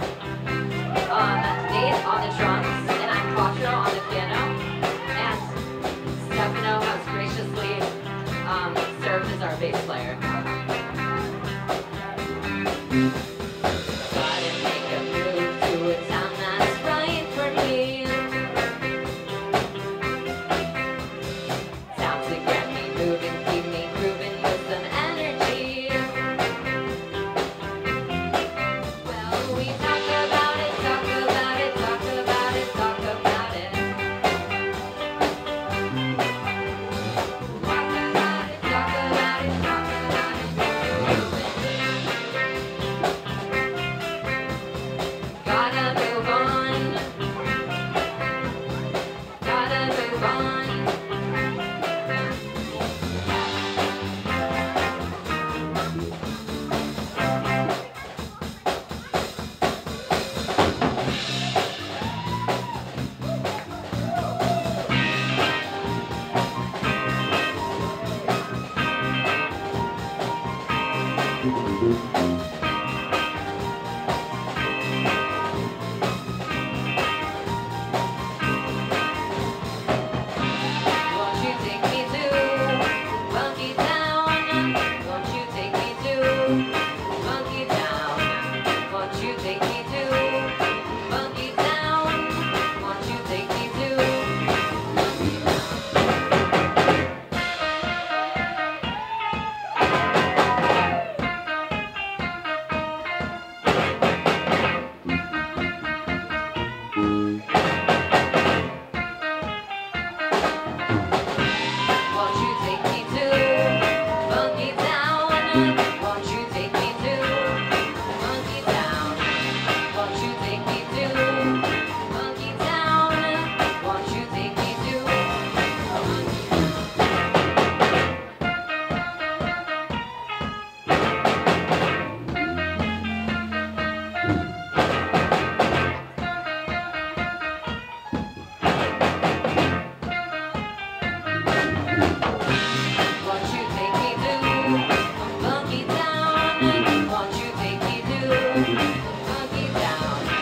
time.